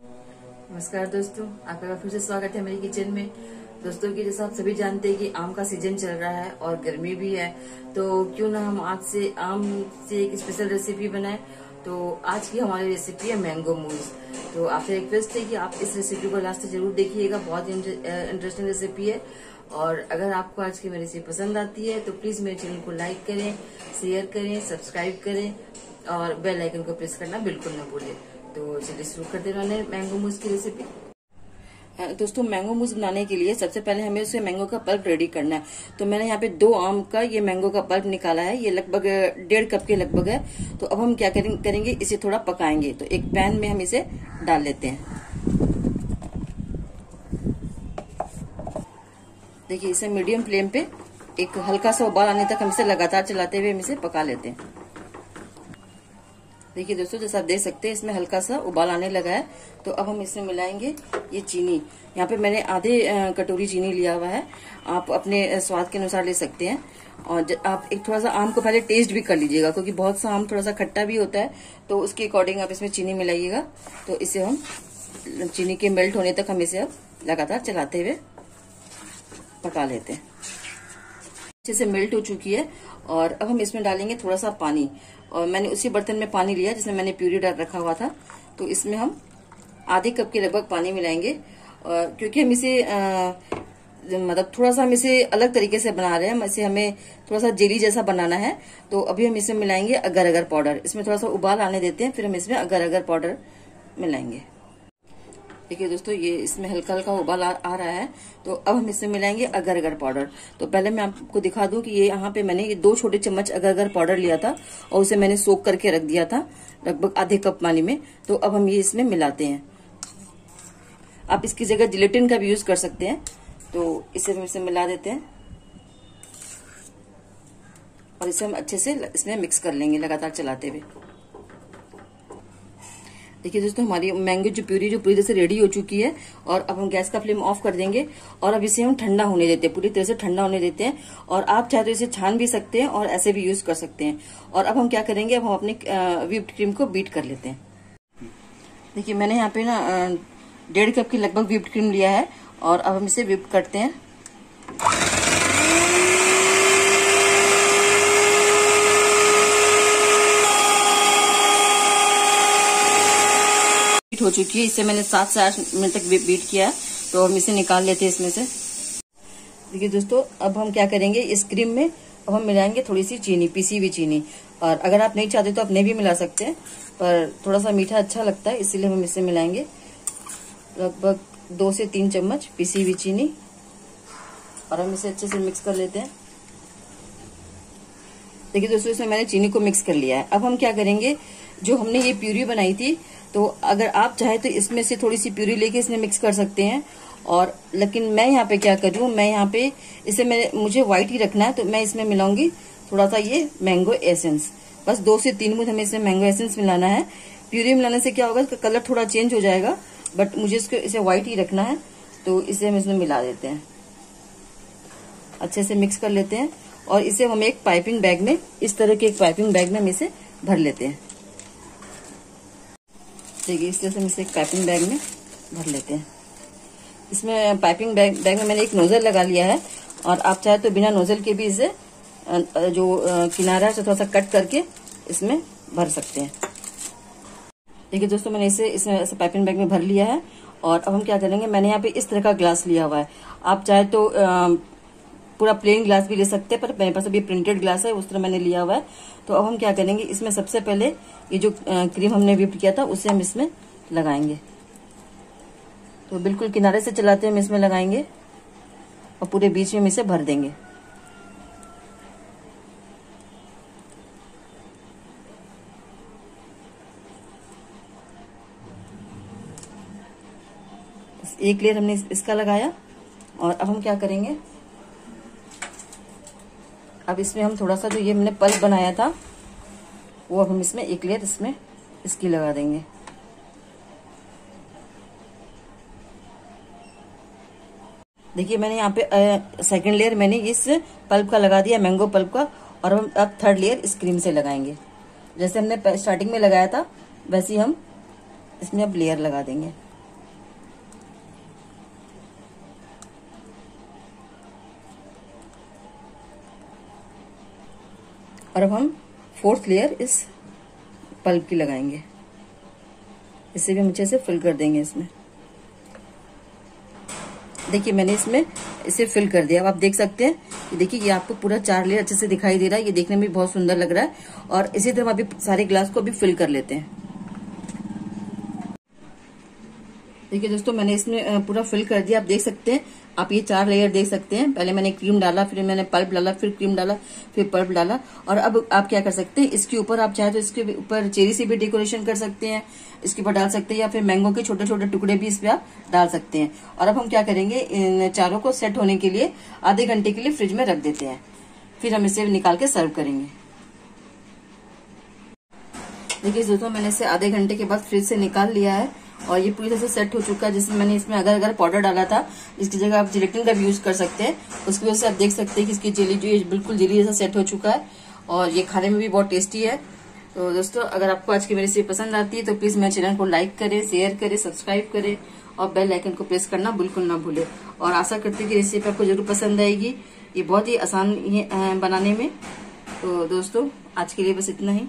नमस्कार दोस्तों आपका फिर से स्वागत है मेरी किचन में। दोस्तों, की जैसा आप सभी जानते हैं कि आम का सीज़न चल रहा है और गर्मी भी है तो क्यों ना हम आज से आम से एक स्पेशल रेसिपी बनाएँ? तो आज की हमारी रेसिपी है मैंगो मूज तो आपसे रिक्वेस्ट है कि आप इस रेसिपी को लास्ट ज़रूर देखिएगा, बहुत इंटरेस्टिंग रेसिपी है। और अगर आपको आज की मेरी रेसिपी पसंद आती है तो प्लीज़ मेरे चैनल को लाइक करें शेयर करें सब्सक्राइब करें। और बेल आइकन को प्रेस करना बिल्कुल न भूलें तो चलिए शुरू कर मैंने मैंगो मूज की रेसिपी दोस्तों मैंगो मूज बनाने के लिए सबसे पहले हमें उसे मैंगो का पल्प रेडी करना है। तो मैंने यहाँ पे दो आम का ये मैंगो का पल्प निकाला है। ये लगभग, डेढ़ कप के लगभग है। तो अब हम क्या करेंगे, इसे थोड़ा पकाएँगे। तो एक पैन में हम इसे डाल लेते हैं। देखिए, इसे मीडियम फ्लेम पे एक हल्का सा उबाल आने तक हम इसे लगातार चलाते हुए हम इसे पका लेते हैं। देखिए दोस्तों, जैसा आप देख सकते हैं, इसमें हल्का सा उबाल आने लगा है। तो अब हम इसमें मिलाएँगे ये चीनी। यहाँ पे मैंने आधे कटोरी चीनी लिया हुआ है। आप अपने स्वाद के अनुसार ले सकते हैं। और आप एक थोड़ा सा आम को पहले टेस्ट भी कर लीजिएगा, क्योंकि बहुत सा आम थोड़ा सा खट्टा भी होता है। तो उसके अकॉर्डिंग आप इसमें चीनी मिलाइएगा। तो इसे हम चीनी के मेल्ट होने तक हम इसे अब लगातार चलाते हुए पका लेते हैं। अच्छे से मेल्ट हो चुकी है और अब हम इसमें डालेंगे थोड़ा सा पानी। और मैंने उसी बर्तन में पानी लिया जिसमें मैंने प्यूरी डाल रखा हुआ था। तो इसमें हम आधे कप के लगभग पानी मिलाएँगे। और क्योंकि हम इसे आ, मतलब थोड़ा सा हम इसे अलग तरीके से बना रहे हैं। इसे हमें थोड़ा सा जेली जैसा बनाना है। तो अभी हम इसमें मिलाएँगे अगर अगर पाउडर। इसमें थोड़ा सा उबाल आने देते हैं फिर हम इसमें अगर अगर पाउडर मिलाएँगे। देखिए दोस्तों ये इसमें हल्का हल्का उबाल आ, आ रहा है तो अब हम इसमें मिलाएँगे अगर अगर पाउडर। तो पहले मैं आपको दिखा दूँ कि ये यहाँ पे मैंने ये दो छोटे चम्मच अगर अगर पाउडर लिया था और उसे मैंने सोख करके रख दिया था लगभग आधे कप पानी में। तो अब हम ये इसमें मिलाते हैं। आप इसकी जगह जिलेटिन का भी यूज़ कर सकते हैं। तो इसे हम इसे मिला देते हैं। और इसे हम अच्छे से इसमें मिक्स कर लेंगे लगातार चलाते हुए। देखिए दोस्तों, हमारी मैंगो जो प्यूरी जो पूरी तरह से रेडी हो चुकी है और अब हम गैस का फ्लेम ऑफ़ कर देंगे और अब इसे हम ठंडा होने देते हैं, पूरी तरह से ठंडा होने देते हैं और आप चाहे तो इसे छान भी सकते हैं और ऐसे भी यूज़ कर सकते हैं। और अब हम क्या करेंगे, अब हम अपने व्हिप्ड क्रीम को बीट कर लेते हैं। देखिए, मैंने यहाँ पे ना डेढ़ कप की लगभग व्हिप्ड क्रीम लिया है और अब हम इसे व्हिप करते हैं। हो चुकी है। इसे मैंने सात से आठ मिनट तक बीट किया तो हम इसे निकाल लेते हैं इसमें से। देखिए दोस्तों, अब हम क्या करेंगे? इस क्रीम में अब हम मिलाएँगे थोड़ी सी चीनी, पीसी हुई चीनी। और अगर आप नहीं चाहते तो आप नहीं भी मिला सकते हैं पर थोड़ा सा मीठा अच्छा लगता है, इसीलिए हम इसे मिलाएँगे। लगभग दो से तीन चम्मच पीसी हुई चीनी। और हम इसे अच्छे से मिक्स कर लेते हैं। देखिए दोस्तों, इसमें मैंने चीनी को मिक्स कर लिया है। अब हम क्या करेंगे? जो हमने ये प्यूरी बनाई थी तो अगर आप चाहे तो इसमें से थोड़ी सी प्यूरी लेके इसमें मिक्स कर सकते हैं। और लेकिन मैं यहाँ पे क्या कर, मैं यहाँ पे इसे मैं, मुझे व्हाइट ही रखना है तो मैं इसमें मिलाऊँगी थोड़ा सा ये मैंगो एसेंस बस दो से तीन मुझे हमें इसमें मैंगो एसेंस मिलाना है। प्यूरी मिलाने से क्या होगा, इसका कलर थोड़ा चेंज हो जाएगा बट मुझे इसको, इसे व्हाइट ही रखना है तो इसे हम इसमें मिला देते हैं। अच्छे से मिक्स कर लेते हैं, और इसे हम एक पाइपिंग बैग में, इस तरह के एक पाइपिंग बैग में हम इसे भर लेते हैं। देखिए इस तरह से हम इसे एक पाइपिंग बैग में भर लेते हैं। इसमें पाइपिंग बैग बैग में मैंने एक नोजल लगा लिया है और आप चाहे तो बिना नोजल के भी इसे जो किनारा है थोड़ा सा कट करके इसमें भर सकते हैं। देखिए दोस्तों, मैंने इसे, इसमें पाइपिंग बैग में भर लिया है और अब हम क्या करेंगे, मैंने यहाँ पे इस तरह का ग्लास लिया हुआ है। आप चाहे तो पूरा प्लेन ग्लास भी ले सकते हैं, पर मेरे पास अभी प्रिंटेड ग्लास है, उस तरह मैंने लिया हुआ है। तो अब हम क्या करेंगे, इसमें सबसे पहले ये जो क्रीम हमने विप्ट किया था, उसे हम इसमें लगाएँगे। तो बिल्कुल किनारे से चलाते हम इसमें लगाएँगे, और पूरे बीच में हम इसे भर देंगे। एक लेयर हमने इसका लगाया, और अब हम क्या करेंगे अब इसमें हम थोड़ा सा जो ये हमने पल्प बनाया था, वो अब हम इसमें एक लेयर इसमें इसकी लगा देंगे। देखिए, मैंने यहाँ पे सेकंड लेयर मैंने इस पल्प का लगा दिया मैंगो पल्प का, और हम अब थर्ड लेयर इस क्रीम से लगाएँगे। जैसे हमने स्टार्टिंग में लगाया था, वैसे हम इसमें अब लेयर लगा देंगे। और अब हम फोर्थ लेयर इस पल्प की लगाएँगे। इसे भी हम अच्छे से फिल कर देंगे इसमें। देखिए, मैंने इसमें इसे फिल कर दिया। अब आप देख सकते हैं कि देखिए, ये आपको पूरा चार लेयर अच्छे से दिखाई दे रहा है। ये देखने में बहुत सुंदर लग रहा है। और इसी तरह अभी सारे ग्लास को अभी फिल कर लेते हैं। देखिए दोस्तों, मैंने इसमें पूरा फिल कर दिया। आप देख सकते हैं आप ये चार लेयर देख सकते हैं। पहले मैंने क्रीम डाला, फिर मैंने पल्प डाला, फिर क्रीम डाला, फिर पल्प डाला। और अब आप क्या कर सकते हैं, इसके ऊपर आप चाहे तो इसके ऊपर चेरी से भी डेकोरेशन कर सकते हैं, इसके ऊपर डाल सकते हैं या फिर मैंगो के छोटे छोटे टुकड़े भी इस पर आप डाल सकते हैं। और अब हम क्या करेंगे, इन चारों को सेट होने के लिए आधे घंटे के लिए फ्रिज में रख देते हैं। फिर हम इसे निकाल के सर्व करेंगे। देखिए दोस्तों, मैंने इसे आधे घंटे के बाद फ्रिज से निकाल लिया है। और ये पूरी तरह से सेट हो चुका है जिसमें मैंने इसमें अगर अगर पाउडर डाला था, इसकी जगह आप जिलेटिन का भी यूज़ कर सकते हैं। उसकी वजह से आप देख सकते हैं कि इसकी जेली जो है बिल्कुल जेली जैसा सेट हो चुका है और ये खाने में भी बहुत टेस्टी है। तो दोस्तों, अगर आपको आज की मेरी रेसिपी पसंद आती है तो प्लीज़ मेरे चैनल को लाइक करें शेयर करें सब्सक्राइब करें और बेल आइकन को प्रेस करना बिल्कुल ना भूले। और आशा करती हूँ कि रेसिपी आपको ज़रूर पसंद आएगी। ये बहुत ही आसान है बनाने में। तो दोस्तों, आज के लिए बस इतना ही।